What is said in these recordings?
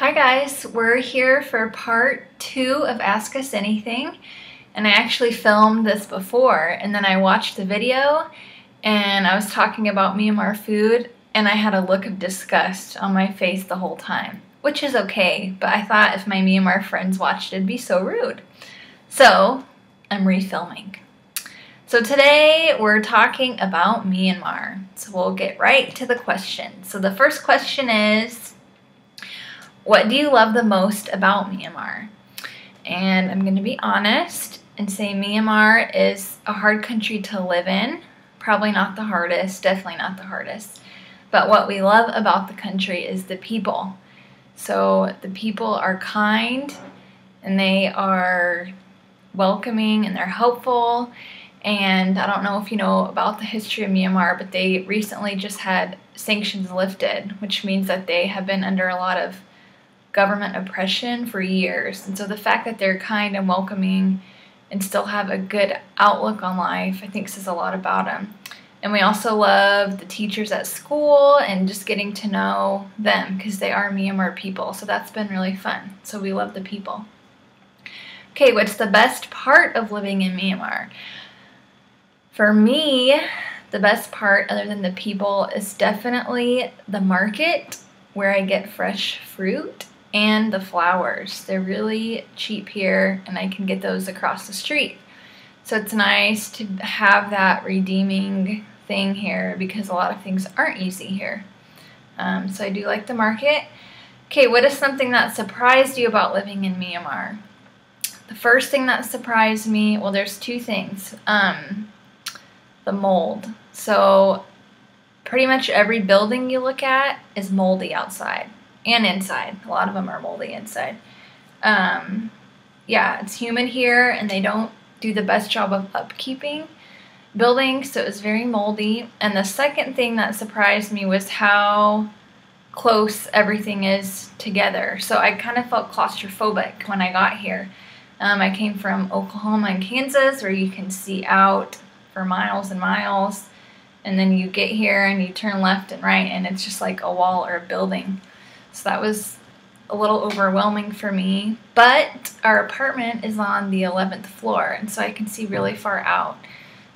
Hi guys, we're here for part two of Ask Us Anything and I actually filmed this before and then I watched the video and I was talking about Myanmar food and I had a look of disgust on my face the whole time, which is okay, but I thought if my Myanmar friends watched it'd be so rude. So I'm refilming. So today we're talking about Myanmar. So we'll get right to the question. So the first question is, what do you love the most about Myanmar? And I'm going to be honest and say Myanmar is a hard country to live in. Probably not the hardest, definitely not the hardest. But what we love about the country is the people. So the people are kind and they are welcoming and they're helpful and I don't know if you know about the history of Myanmar, but they recently just had sanctions lifted, which means that they have been under a lot of government oppression for years. And so the fact that they're kind and welcoming and still have a good outlook on life, I think says a lot about them. And we also love the teachers at school and just getting to know them because they are Myanmar people. So that's been really fun. So we love the people. Okay, what's the best part of living in Myanmar? For me, the best part, other than the people, is definitely the market where I get fresh fruit and the flowers. They're really cheap here, and I can get those across the street. So it's nice to have that redeeming thing here because a lot of things aren't easy here. Um, so I do like the market. Okay, what is something that surprised you about living in Myanmar? The first thing that surprised me, well, there's two things. Um, the mold. So pretty much every building you look at is moldy outside and inside. A lot of them are moldy inside. Um, yeah, it's humid here and they don't do the best job of upkeeping buildings, so it was very moldy. And the second thing that surprised me was how close everything is together. So I kind of felt claustrophobic when I got here. Um, I came from Oklahoma and Kansas where you can see out for miles and miles. And then you get here and you turn left and right, and it's just like a wall or a building. So that was a little overwhelming for me. But our apartment is on the 11th floor, and so I can see really far out.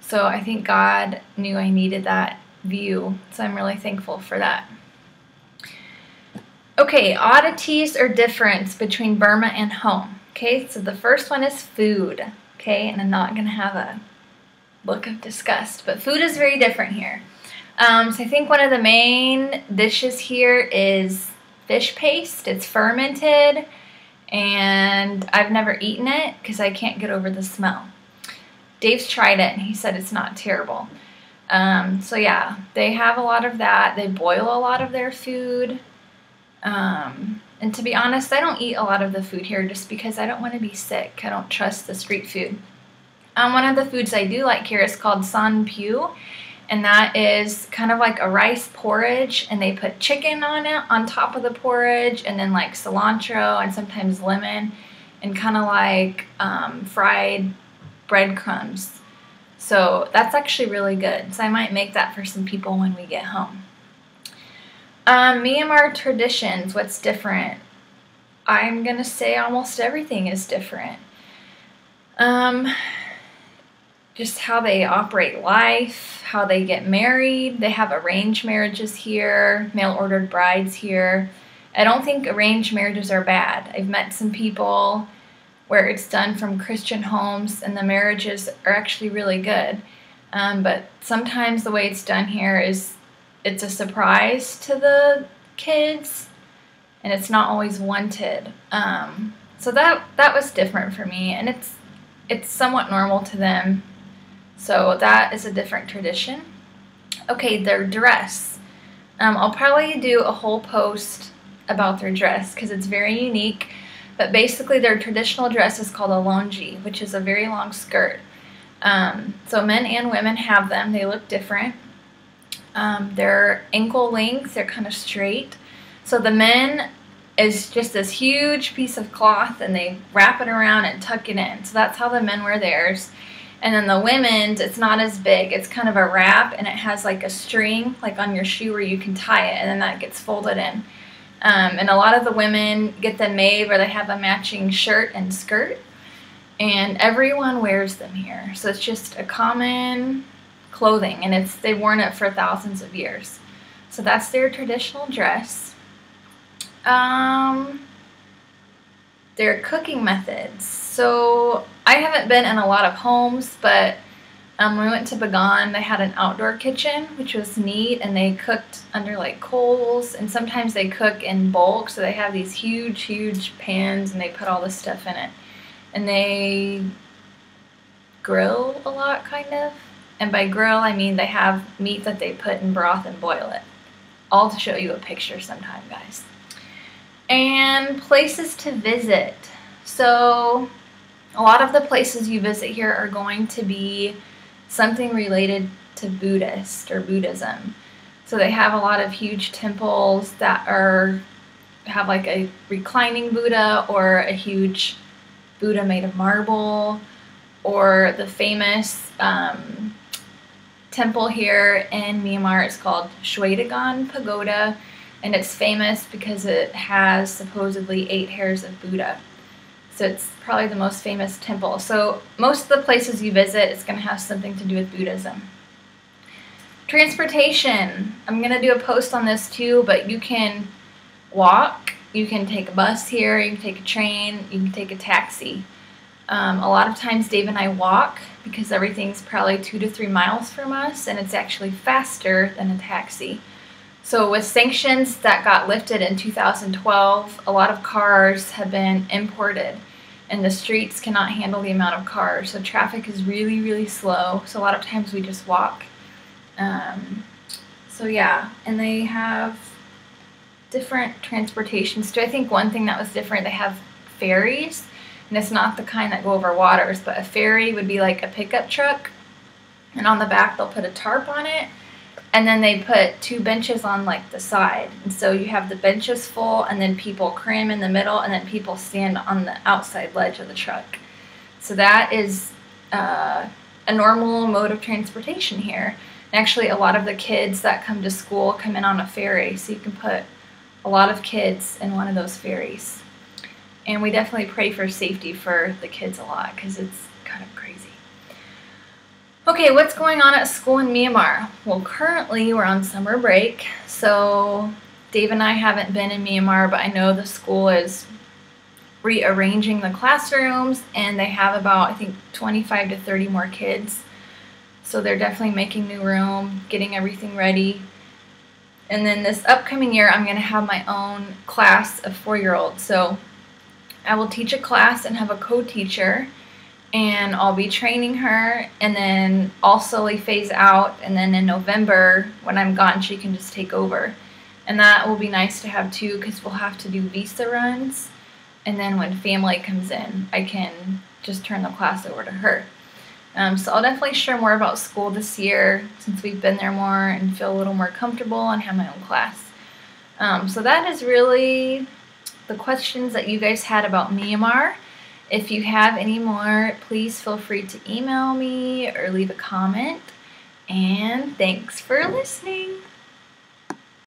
So I think God knew I needed that view, so I'm really thankful for that. Okay, oddities or difference between Burma and home. Okay, so the first one is food. Okay, and I'm not going to have a look of disgust. But food is very different here. Um, so I think one of the main dishes here is fish paste. It's fermented and I've never eaten it because I can't get over the smell. Dave's tried it and he said it's not terrible. Um, so yeah, they have a lot of that. They boil a lot of their food. Um, and to be honest, I don't eat a lot of the food here just because I don't want to be sick. I don't trust the street food. Um, one of the foods I do like here is called san piu, and that is kind of like a rice porridge, and they put chicken on it on top of the porridge, and then like cilantro and sometimes lemon, and kind of like um, fried breadcrumbs. So that's actually really good. So I might make that for some people when we get home. Um, Myanmar traditions, what's different? I'm going to say almost everything is different. Um, just how they operate life, how they get married. They have arranged marriages here, mail ordered brides here. I don't think arranged marriages are bad. I've met some people where it's done from Christian homes and the marriages are actually really good. Um, but sometimes the way it's done here is it's a surprise to the kids and it's not always wanted. Um, so that that was different for me and it's it's somewhat normal to them so that is a different tradition. Okay, their dress. Um, I'll probably do a whole post about their dress because it's very unique. But basically their traditional dress is called a longi, which is a very long skirt. Um, so men and women have them. They look different. Um, they're ankle length. They're kind of straight. So the men is just this huge piece of cloth and they wrap it around and tuck it in. So that's how the men wear theirs. And then the women's, it's not as big. It's kind of a wrap and it has like a string like on your shoe where you can tie it and then that gets folded in. Um, and a lot of the women get them made where they have a matching shirt and skirt. And everyone wears them here. So it's just a common clothing and it's they've worn it for thousands of years. So that's their traditional dress. Um, their cooking methods. So I haven't been in a lot of homes, but um, we went to Bagan, they had an outdoor kitchen, which was neat, and they cooked under like coals, and sometimes they cook in bulk, so they have these huge, huge pans, and they put all this stuff in it. And they grill a lot, kind of. And by grill, I mean they have meat that they put in broth and boil it. I'll show you a picture sometime, guys. And places to visit. So a lot of the places you visit here are going to be something related to Buddhist or Buddhism. So they have a lot of huge temples that are have like a reclining Buddha or a huge Buddha made of marble or the famous um, temple here in Myanmar is called Shwedagon Pagoda and it's famous because it has supposedly eight hairs of Buddha. So it's probably the most famous temple. So most of the places you visit is going to have something to do with Buddhism. Transportation. I'm going to do a post on this too, but you can walk, you can take a bus here, you can take a train, you can take a taxi. Um, a lot of times Dave and I walk because everything's probably two to three miles from us and it's actually faster than a taxi. So with sanctions that got lifted in 2012, a lot of cars have been imported and the streets cannot handle the amount of cars. So traffic is really, really slow. So a lot of times we just walk. Um, so yeah, and they have different transportations too. I think one thing that was different, they have ferries. And it's not the kind that go over waters, but a ferry would be like a pickup truck. And on the back, they'll put a tarp on it and then they put two benches on like the side. And so you have the benches full and then people cram in the middle and then people stand on the outside ledge of the truck. So that is uh, a normal mode of transportation here. And actually a lot of the kids that come to school come in on a ferry. So you can put a lot of kids in one of those ferries. And we definitely pray for safety for the kids a lot because it's kind of crazy Okay, what's going on at school in Myanmar? Well, currently we're on summer break, so Dave and I haven't been in Myanmar, but I know the school is rearranging the classrooms and they have about, I think, 25 to 30 more kids. So they're definitely making new room, getting everything ready. And then this upcoming year, I'm going to have my own class of four-year-olds. So I will teach a class and have a co-teacher and I'll be training her and then I'll slowly phase out and then in November when I'm gone she can just take over. And that will be nice to have too because we'll have to do visa runs and then when family comes in I can just turn the class over to her. Um, so I'll definitely share more about school this year since we've been there more and feel a little more comfortable and have my own class. Um, so that is really the questions that you guys had about Myanmar. If you have any more, please feel free to email me or leave a comment. And thanks for listening.